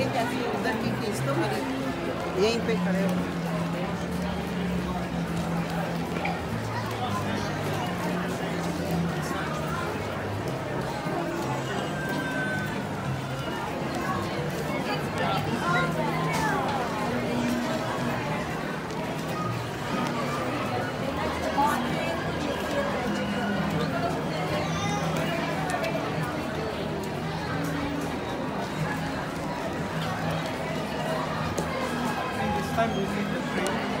लेकिन जैसे उधर की खींच तो मेरी यहीं पे खड़े हो। This time take the train.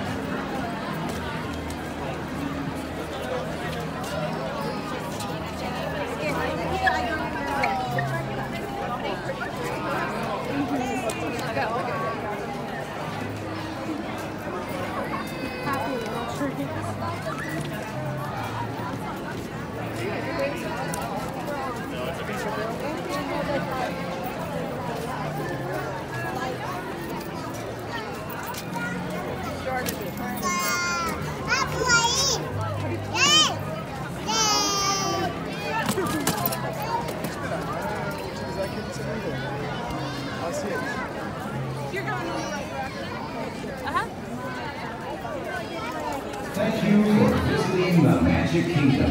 Thank you for visiting the Magic Kingdom.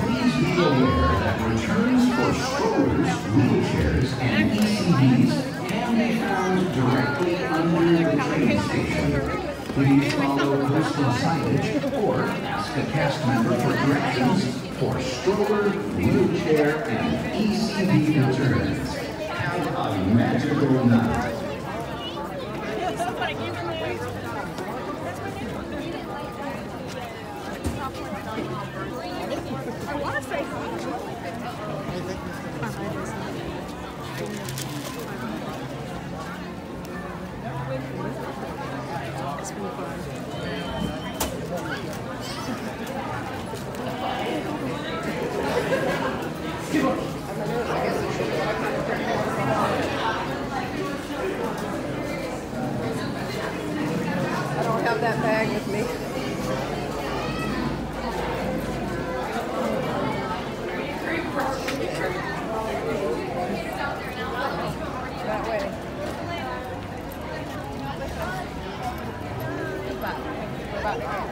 Please be aware that returns for strollers, wheelchairs, and ECVs can be found directly under the train station. Please follow postal signage or ask a cast member for directions for stroller, wheelchair, and ECV returns. Have a magical night. I don't have that bag with me. That way. About, about.